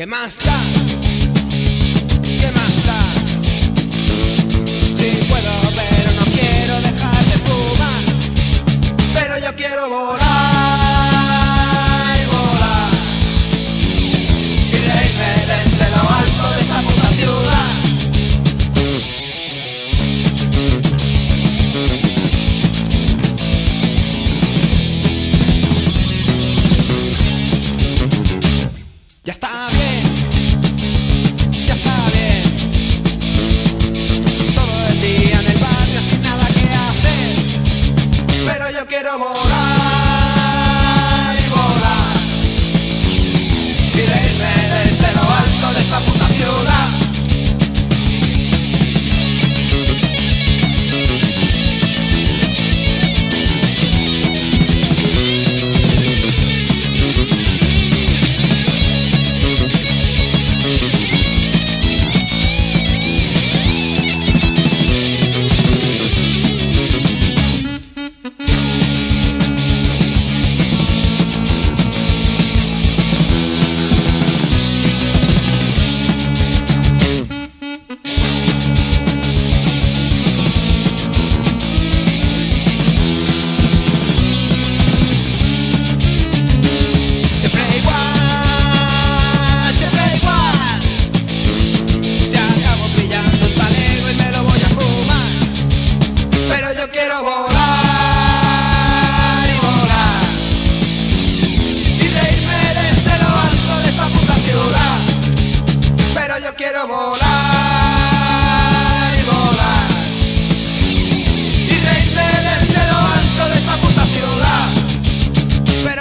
¿Qué más da? ¿Qué más da? Sí puedo, pero no quiero dejar de fumar. Pero yo quiero volar quiero volar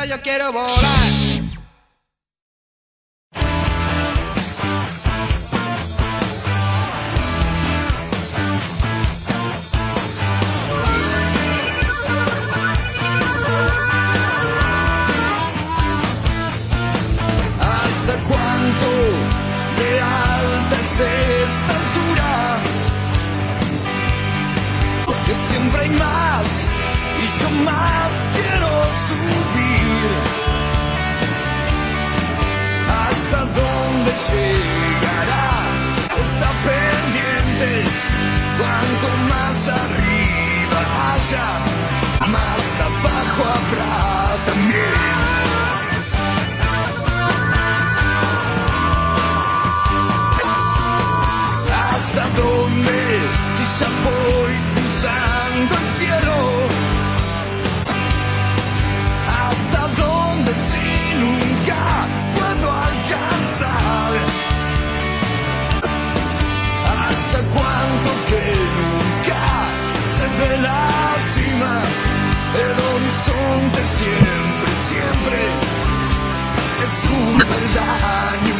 yo quiero volar. ¿Hasta cuánto de alta es esta altura? Porque siempre hay más y yo más quiero subir. Llegará esta pendiente? Cuanto más arriba haya, más abajo habrá también. ¿Hasta dónde? Si ya voy cruzando el cielo. Siempre, siempre